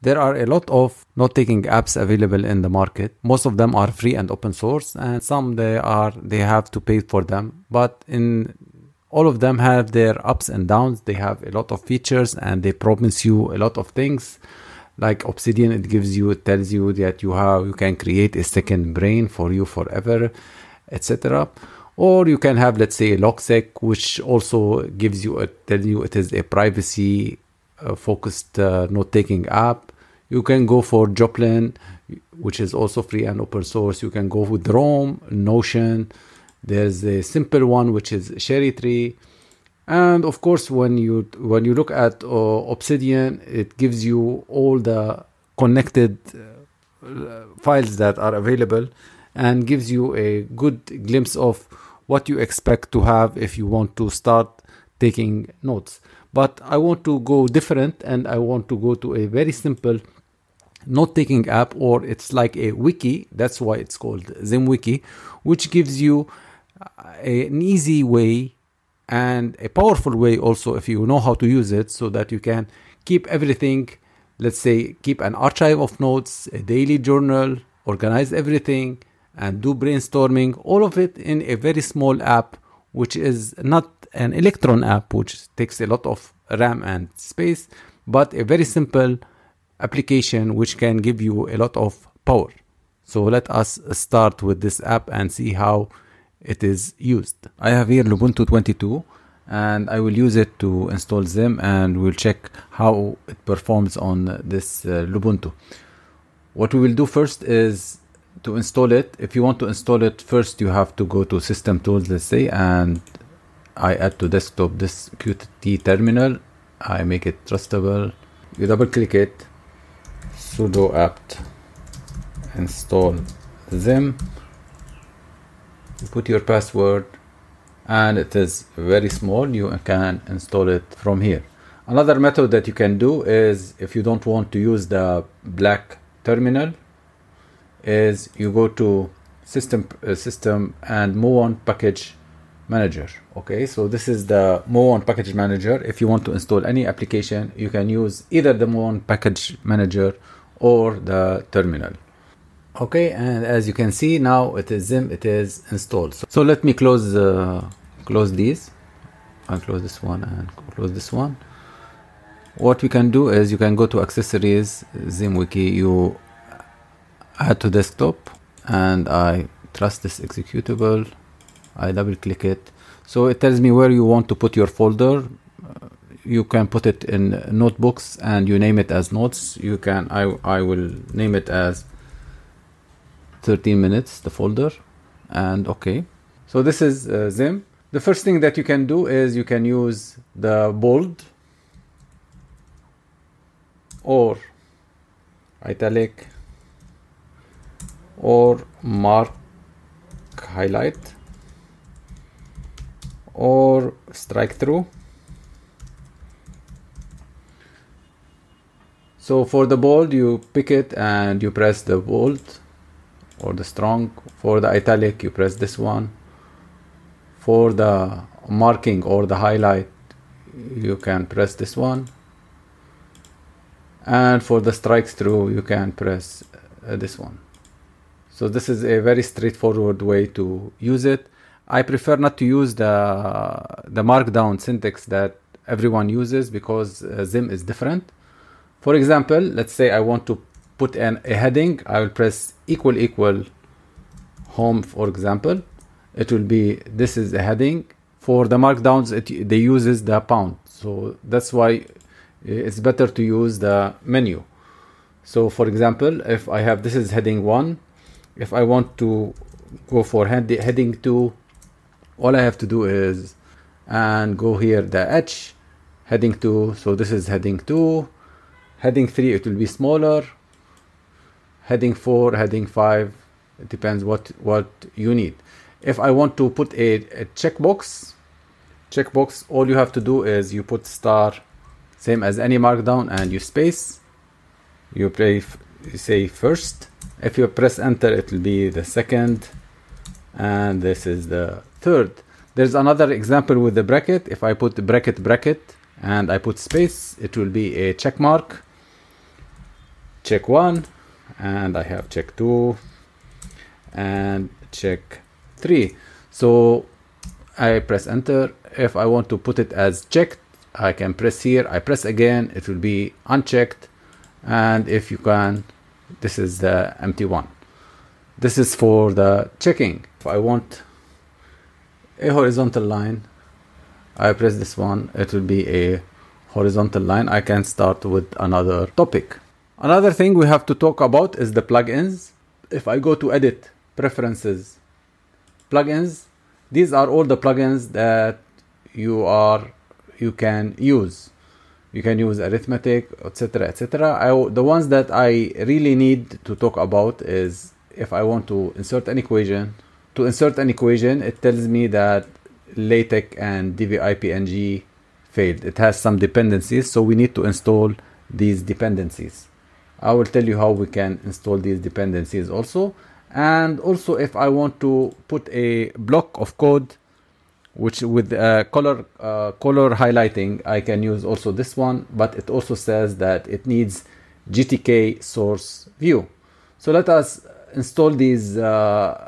There are a lot of note-taking apps available in the market. Most of them are free and open source, and some they are they have to pay for them. But in all of them have their ups and downs. They have a lot of features and they promise you a lot of things. Like Obsidian, it gives you, it tells you that you have you can create a second brain for you forever, etc. Or you can have, let's say, Logseq, which also gives you a tell you it is a privacy focused uh, note taking app. You can go for Joplin, which is also free and open source. You can go with Roam, Notion. There's a simple one which is Cherry Tree, and of course, when you when you look at uh, Obsidian, it gives you all the connected uh, files that are available, and gives you a good glimpse of what you expect to have if you want to start taking notes but I want to go different and I want to go to a very simple note taking app or it's like a wiki. That's why it's called ZimWiki which gives you uh, an easy way and a powerful way also if you know how to use it so that you can keep everything let's say keep an archive of notes a daily journal organize everything and do brainstorming all of it in a very small app which is not an Electron app, which takes a lot of RAM and space, but a very simple application which can give you a lot of power. So let us start with this app and see how it is used. I have here Ubuntu 22 and I will use it to install Zim and we'll check how it performs on this uh, Lubuntu. What we will do first is to install it. If you want to install it first, you have to go to System Tools, let's say, and I add to desktop this Qt terminal. I make it trustable. You double click it, sudo apt install zim. You put your password and it is very small. You can install it from here. Another method that you can do is if you don't want to use the black terminal is you go to system uh, system and Muon package manager okay? So this is the Muon package manager. If you want to install any application you can use either the Muon package manager or the terminal okay? And as you can see now it is zim it is installed. So, so let me close uh, close these. I'll close this one and close this one. What we can do is you can go to accessories ZimWiki you add to desktop and I trust this executable I double click it. So it tells me where you want to put your folder. Uh, you can put it in notebooks and you name it as notes. You can I, I will name it as 13 minutes the folder and okay. So this is uh, Zim. The first thing that you can do is you can use the bold or italic or mark highlight or strike through. So for the bold, you pick it and you press the bold or the strong. For the italic, you press this one. For the marking or the highlight, you can press this one. And for the strike through, you can press uh, this one. So this is a very straightforward way to use it. I prefer not to use the the markdown syntax that everyone uses because uh, Zim is different. For example, let's say I want to put an, a heading. I will press equal equal home, for example. It will be this is a heading. For the markdowns, it, they uses the pound. So that's why it's better to use the menu. So for example, if I have this is heading one, if I want to go for head, heading two, all I have to do is and go here the H heading 2 so this is heading 2 heading 3 it will be smaller. Heading 4 heading 5 it depends what what you need. If I want to put a, a checkbox checkbox all you have to do is you put star same as any markdown and you space. You play you say first. If you press enter it will be the second. And this is the third. There's another example with the bracket. If I put bracket bracket and I put space, it will be a check mark. check one and I have check two and check three so I press enter if I want to put it as checked I can press here I press again it will be unchecked and if you can this is the empty one this is for the checking if I want a horizontal line. I press this one it will be a horizontal line. I can start with another topic. Another thing we have to talk about is the plugins. If I go to edit preferences plugins these are all the plugins that you are you can use. You can use arithmetic etc etc the ones that i really need to talk about is if i want to insert an equation to insert an equation it tells me that latex and dvipng failed. It has some dependencies so we need to install these dependencies. I will tell you how we can install these dependencies also. And also if I want to put a block of code which with uh, color uh, color highlighting I can use also this one but it also says that it needs GTK source view. So let us install these uh,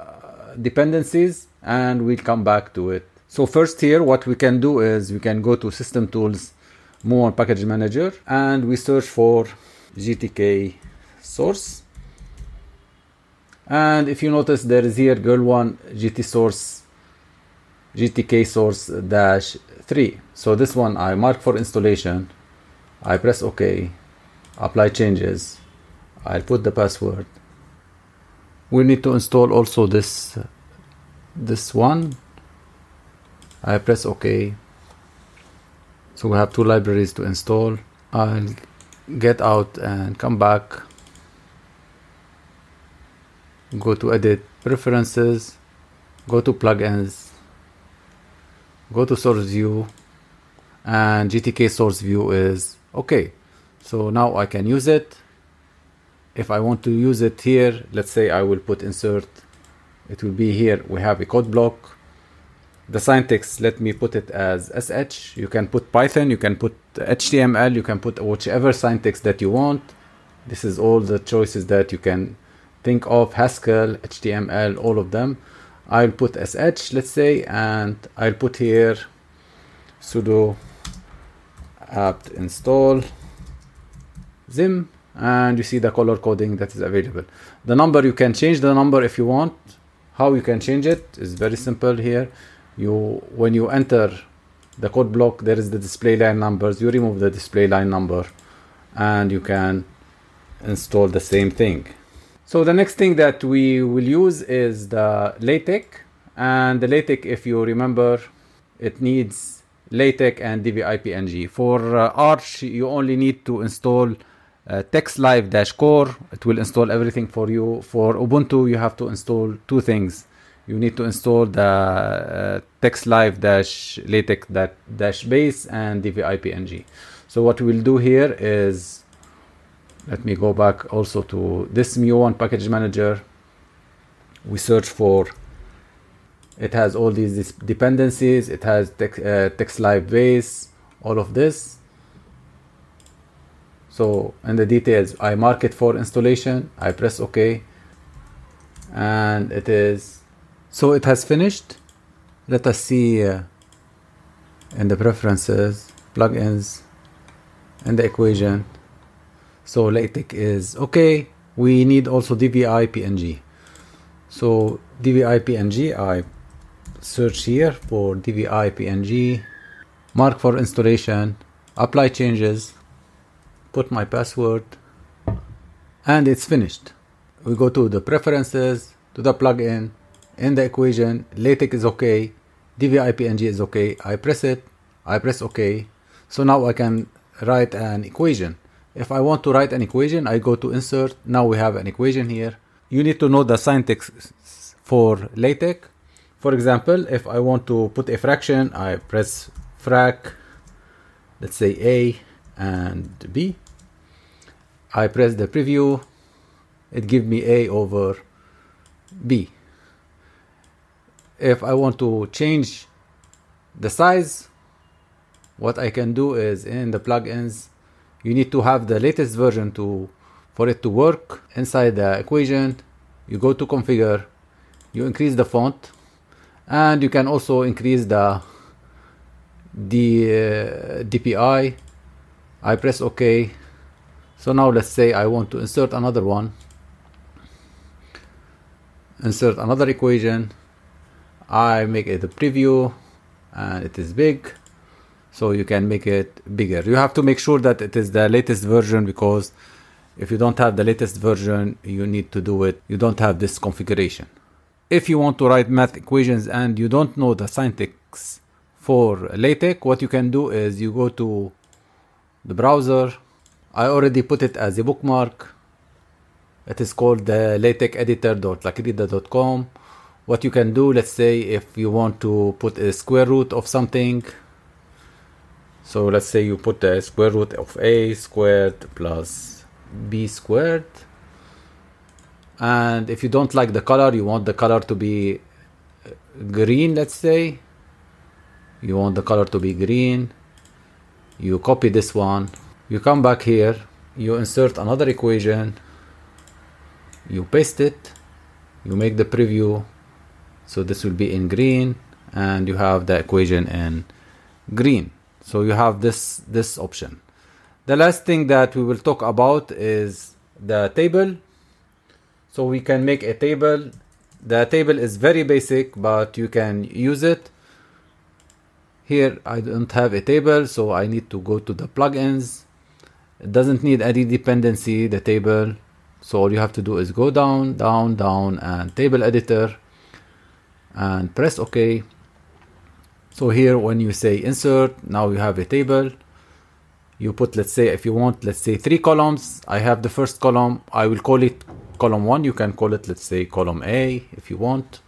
dependencies and we'll come back to it. So first here what we can do is we can go to system tools Muon package manager and we search for GTK source. And if you notice there is here girl one gt source gtk source dash 3 so this one i mark for installation. I press ok. Apply changes. I'll put the password we need to install also this this one. I press ok. So we have two libraries to install. I'll get out and come back. Go to edit preferences. Go to plugins. Go to source view. And gtk source view is okay so now i can use it if i want to use it here let's say i will put insert it will be here. We have a code block. The syntax let me put it as sh. You can put python you can put html you can put whichever syntax that you want. This is all the choices that you can think of Haskell, HTML, all of them. I'll put sh, let's say, and I'll put here sudo apt install zim and you see the color coding that is available. The number you can change the number if you want. How you can change it is very simple here. You when you enter the code block there is the display line numbers you remove the display line number and you can install the same thing so the next thing that we will use is the LaTeX. And the LaTeX, if you remember, it needs LaTeX and DVI-PNG. For uh, Arch, you only need to install uh, TeXLive-Core. It will install everything for you. For Ubuntu, you have to install two things. You need to install the uh, TeXLive-LaTeX-base and DVI-PNG. So what we'll do here is let me go back also to this Muon package manager we search for it has all these dependencies it has text, uh, TeXLive base all of this so in the details I mark it for installation I press OK and it is so it has finished let us see uh, in the preferences plugins and the equation so LaTeX is okay. We need also DVI PNG. So DVI PNG, I search here for DVI PNG, mark for installation, apply changes, put my password, and it's finished. We go to the preferences, to the plugin, in the equation, LaTeX is okay, dvipng is okay. I press it, I press OK. So now I can write an equation. If I want to write an equation, I go to insert. Now we have an equation here. You need to know the syntax for LaTeX. For example, if I want to put a fraction, I press frac, let's say A and B. I press the preview. It gives me A over B. If I want to change the size, what I can do is in the plugins you need to have the latest version to For it to work inside the equation, you go to configure, you increase the font, and you can also increase the the uh, DPI. I press OK. So now let's say I want to insert another one. Insert another equation. I make it a preview and it is big so you can make it bigger you have to make sure that it is the latest version because if you don't have the latest version you need to do it you don't have this configuration if you want to write math equations and you don't know the syntax for latex what you can do is you go to the browser. I already put it as a bookmark. It is called the latex editor.lagrida.com what you can do let's say if you want to put a square root of something. So let's say you put the square root of a squared plus b squared. And if you don't like the color you want the color to be green let's say. You want the color to be green you copy this one. You come back here. You insert another equation. You paste it. You make the preview. So this will be in green and you have the equation in green. So you have this this option. The last thing that we will talk about is the table. So we can make a table. The table is very basic but you can use it here I don't have a table so I need to go to the plugins. It doesn't need any dependency the table. So all you have to do is go down down down and table editor and press ok. So here when you say insert now you have a table. You put let's say if you want let's say three columns. I have the first column. I will call it column one. You can call it let's say column a if you want.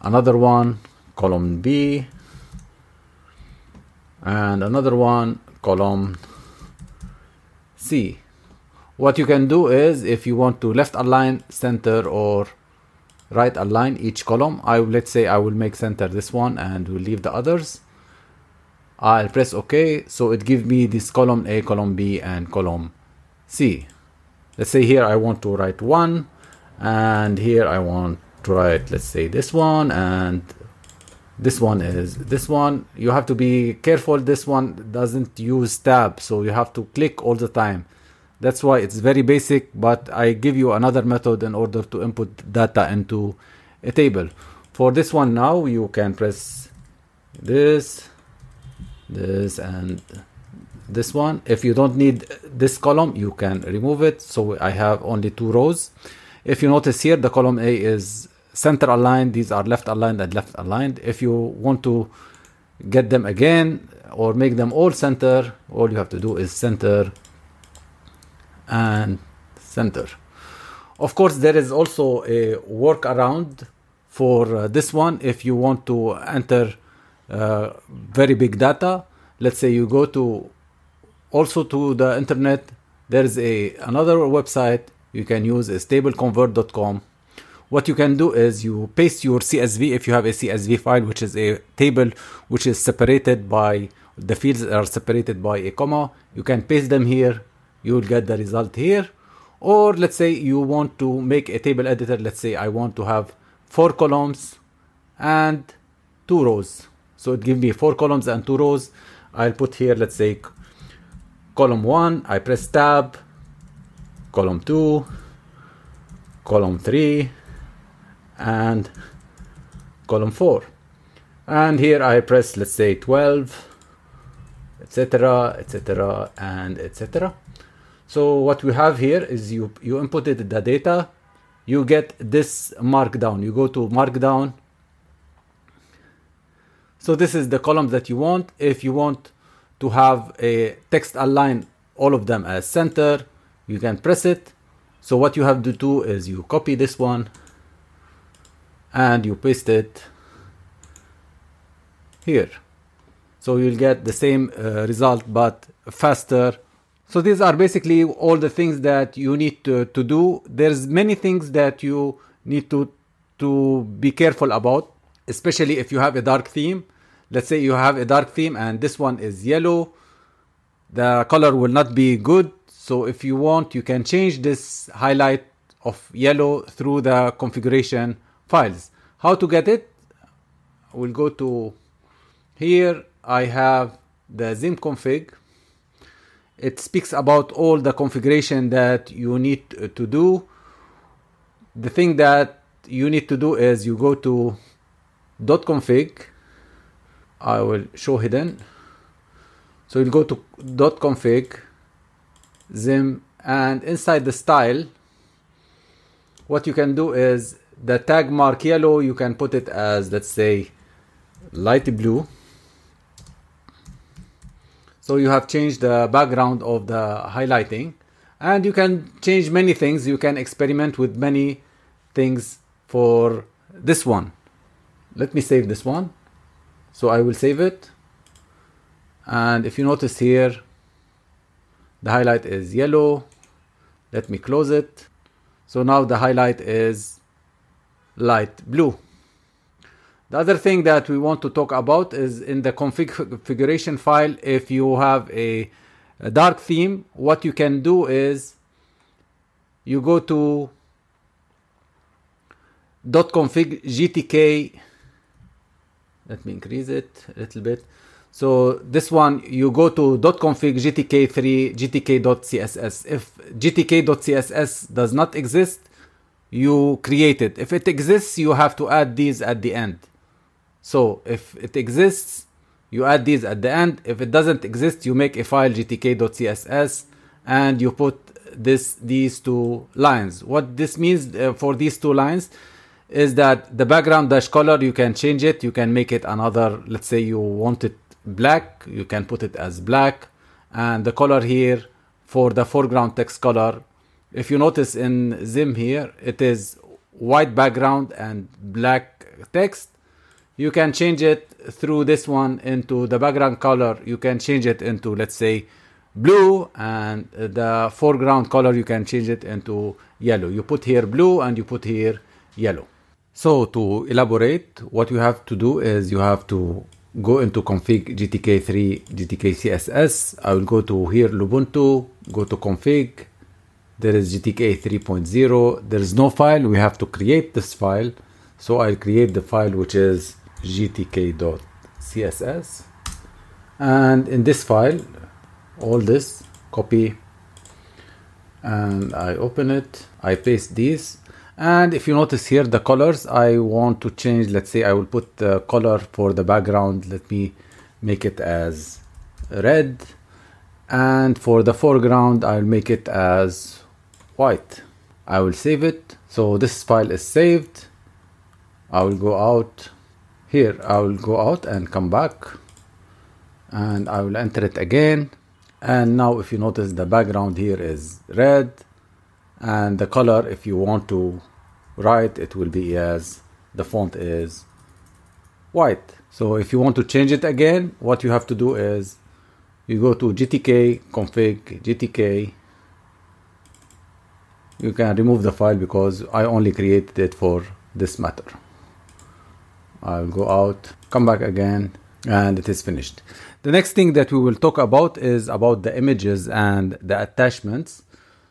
Another one column b and another one column c. What you can do is if you want to left align center or right align each column I let's say I will make center this one and will leave the others. I'll press OK. So it gives me this column A column B and column C. Let's say here I want to write one and here I want to write let's say this one and this one is this one you have to be careful this one doesn't use tab so you have to click all the time that's why it's very basic, but I give you another method in order to input data into a table. For this one now, you can press this, this, and this one. If you don't need this column, you can remove it. So I have only two rows. If you notice here, the column A is center aligned. These are left aligned and left aligned. If you want to get them again or make them all center, all you have to do is center and center. Of course, there is also a workaround for uh, this one if you want to enter uh, very big data. Let's say you go to also to the internet. There is a another website you can use is tableconvert.com. What you can do is you paste your CSV if you have a CSV file, which is a table which is separated by the fields are separated by a comma. You can paste them here. You will get the result here. Or let's say you want to make a table editor. Let's say I want to have four columns and two rows. So it gives me four columns and two rows. I'll put here let's say column one. I press tab. Column two. Column three and column four and here I press let's say 12 etc etc and etc so what we have here is you, you inputted the data, you get this markdown. You go to markdown. So this is the column that you want. If you want to have a text align all of them as center, you can press it. So what you have to do is you copy this one and you paste it here. So you'll get the same uh, result but faster so these are basically all the things that you need to, to do. There's many things that you need to to be careful about, especially if you have a dark theme. Let's say you have a dark theme and this one is yellow. The color will not be good. So if you want, you can change this highlight of yellow through the configuration files. How to get it? We'll go to here. I have the Zim config. It speaks about all the configuration that you need to do. The thing that you need to do is you go to dot .config. I will show hidden. So you go to dot .config, Zim, and inside the style, what you can do is the tag mark yellow, you can put it as, let's say, light blue. So you have changed the background of the highlighting and you can change many things. You can experiment with many things for this one. Let me save this one. So I will save it. And if you notice here, the highlight is yellow. Let me close it. So now the highlight is light blue. The other thing that we want to talk about is in the configuration file, if you have a, a dark theme, what you can do is you go to .config gtk. Let me increase it a little bit. So this one you go to .config gtk3 gtk.css if gtk.css does not exist you create it. If it exists you have to add these at the end. So if it exists you add these at the end. If it doesn't exist you make a file gtk.css and you put this these two lines. What this means uh, for these two lines is that the background dash color you can change it. You can make it another let's say you want it black you can put it as black. And the color here for the foreground text color if you notice in zim here it is white background and black text you can change it through this one into the background color you can change it into let's say blue and the foreground color you can change it into yellow you put here blue and you put here yellow so to elaborate, what you have to do is you have to go into config GTK3 GTK CSS. I will go to here Lubuntu, go to config. There is GTK 3.0. There is no file. We have to create this file. So I'll create the file which is gtk.css. And in this file, all this, copy, and I open it. I paste these and if you notice here the colors I want to change let's say I will put the color for the background let me make it as red and for the foreground I'll make it as white. I will save it. So this file is saved. I will go out here. I will go out and come back. And I will enter it again. And now if you notice the background here is red. And the color if you want to write it will be as the font is white. So if you want to change it again what you have to do is you go to gtk config gtk you can remove the file because I only created it for this matter I'll go out come back again and it is finished the next thing that we will talk about is about the images and the attachments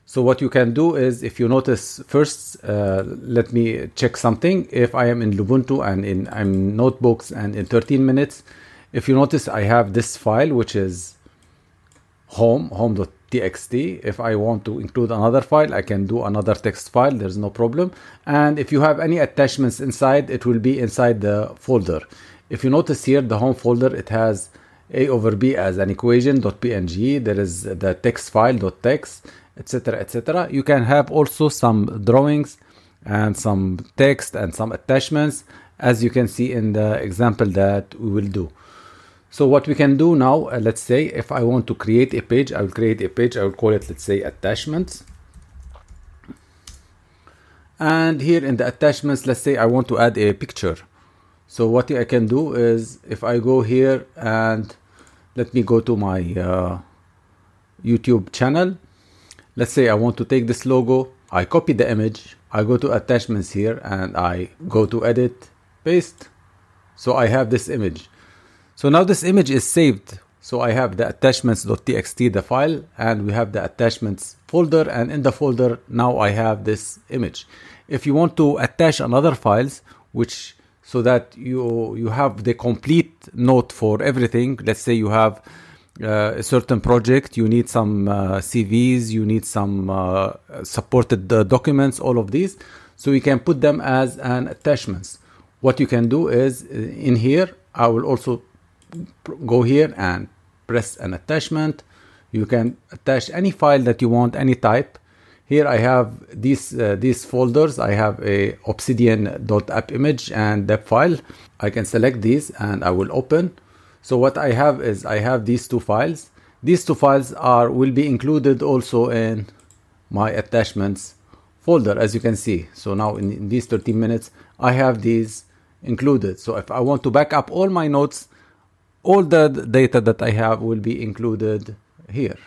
so what you can do is if you notice first, uh, let me check something. If I am in Ubuntu and in I'm notebooks and in 13 minutes, if you notice I have this file which is home home.txt. Txt if I want to include another file, I can do another text file. There's no problem. And if you have any attachments inside, it will be inside the folder. If you notice here, the home folder, it has a over b as an equation.png. There is the text file.text etc etc you can have also some drawings and some text and some attachments as you can see in the example that we will do so what we can do now uh, let's say if i want to create a page i will create a page i will call it let's say attachments and here in the attachments let's say i want to add a picture so what i can do is if i go here and let me go to my uh, youtube channel Let's say I want to take this logo, I copy the image, I go to attachments here and I go to edit, paste. So I have this image. So now this image is saved. So I have the attachments.txt, the file, and we have the attachments folder. And in the folder, now I have this image. If you want to attach another files, which so that you you have the complete note for everything. Let's say you have uh, a certain project, you need some uh, CVs, you need some uh, supported uh, documents, all of these. So you can put them as an attachments. What you can do is uh, in here, I will also go here and press an attachment. You can attach any file that you want, any type. Here I have these uh, these folders. I have a obsidian.app image and deb file. I can select these and I will open. So what I have is I have these two files. These two files are will be included also in my attachments folder as you can see. So now in, in these 13 minutes I have these included. So if I want to back up all my notes, all the data that I have will be included here.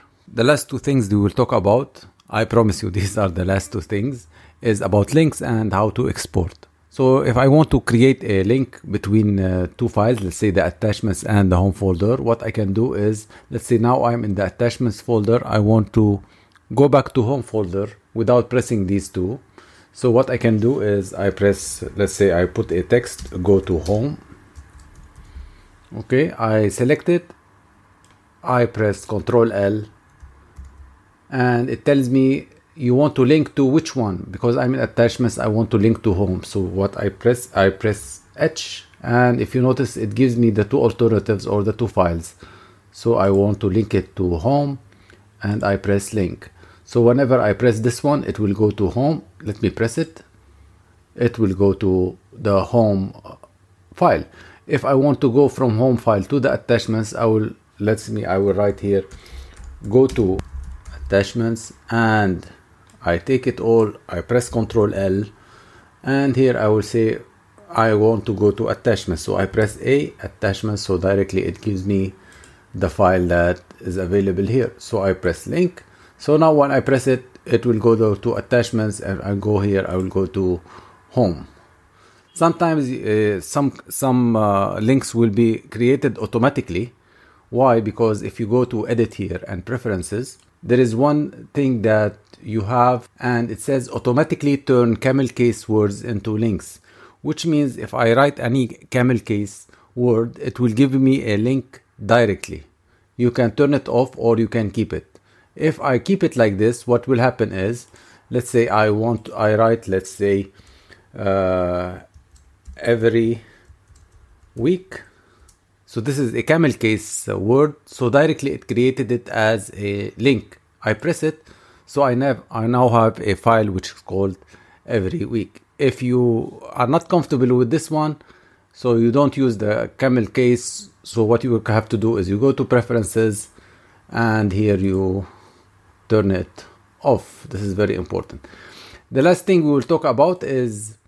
The last two things we will talk about I promise you these are the last two things is about links and how to export. So if I want to create a link between uh, two files, let's say the attachments and the home folder, what I can do is, let's say now I'm in the attachments folder, I want to go back to home folder without pressing these two. So what I can do is I press, let's say I put a text, go to home. Okay, I select it. I press Control L and it tells me you want to link to which one? Because I'm in attachments I want to link to home. So what I press I press H and if you notice it gives me the two alternatives or the two files. So I want to link it to home and I press link. So whenever I press this one it will go to home. Let me press it. It will go to the home file if I want to go from home file to the attachments I will let's me I will write here go to attachments and I take it all I press ctrl L and here I will say I want to go to attachments. So I press A attachments so directly it gives me the file that is available here. So I press link. So now when I press it it will go to attachments and I go here I will go to home sometimes uh, some some uh, links will be created automatically. Why? Because if you go to edit here and preferences there is one thing that you have and it says automatically turn camel case words into links which means if i write any camel case word it will give me a link directly. You can turn it off or you can keep it. If i keep it like this what will happen is let's say i want i write let's say uh, every week so this is a camel case uh, word. So directly it created it as a link. I press it. So I, nav- I now have a file which is called every week. If you are not comfortable with this one, so you don't use the camel case. So what you have to do is you go to preferences and here you turn it off. This is very important. The last thing we will talk about is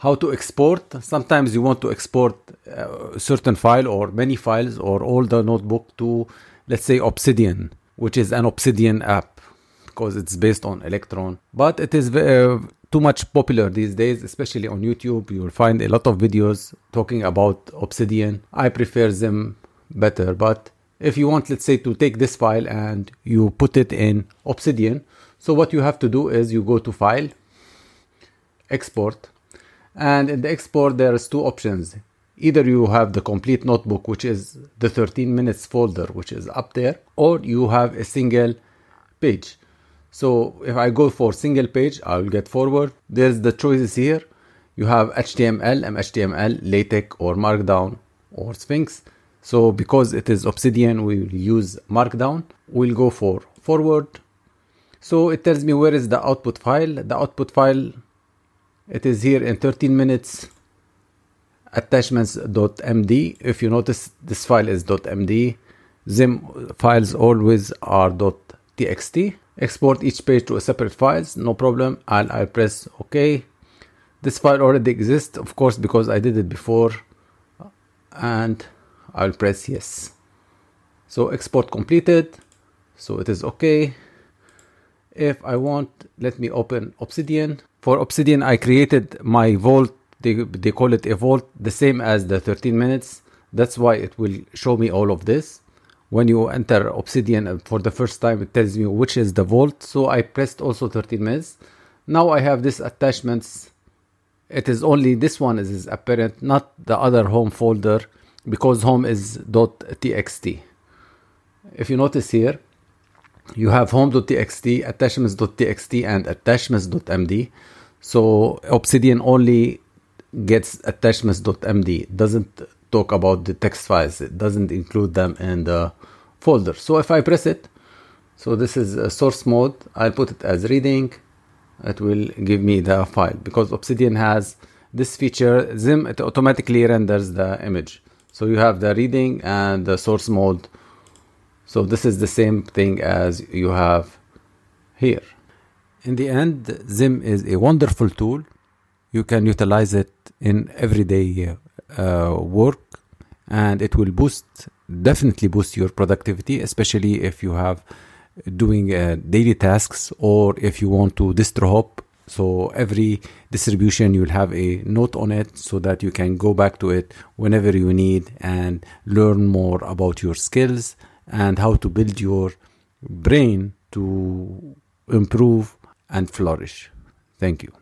how to export. Sometimes you want to export a uh, certain file or many files or all the notebook to, let's say, Obsidian, which is an Obsidian app because it's based on Electron. But it is uh, too much popular these days, especially on YouTube. You will find a lot of videos talking about Obsidian. I prefer them better, but if you want, let's say, to take this file and you put it in Obsidian, so what you have to do is you go to File, Export, and in the export there's two options. Either you have the complete notebook which is the 13 minutes folder which is up there or you have a single page. So if i go for single page i will get forward. There's the choices here. You have html mhtml latex or markdown or sphinx. So because it is obsidian we will use markdown. We'll go for forward. So it tells me where is the output file. The output file it is here in 13 minutes attachments.md if you notice this file is .md zim files always are .txt export each page to a separate files no problem. And I'll press OK. This file already exists of course because I did it before. And I'll press yes. So export completed. So it is okay if I want let me open Obsidian for Obsidian I created my vault they, they call it a vault the same as the 13 minutes That's why it will show me all of this. When you enter Obsidian uh, for the first time, it tells me which is the vault. So I pressed also 13 minutes. Now I have this attachments. It is only this one is, is apparent, not the other home folder because home is .txt. If you notice here, you have home.txt, attachments.txt, and attachments.md. So Obsidian only gets attachments.md, doesn't talk about the text files, it doesn't include them in the folder. So if I press it, so this is a source mode, I'll put it as reading, it will give me the file because Obsidian has this feature, Zim, it automatically renders the image. So you have the reading and the source mode. So this is the same thing as you have here. In the end, Zim is a wonderful tool. You can utilize it in everyday uh, work and it will boost, definitely boost your productivity, especially if you have doing uh, daily tasks or if you want to distro hop so every distribution you'll have a note on it so that you can go back to it whenever you need and learn more about your skills and how to build your brain to improve and flourish. Thank you.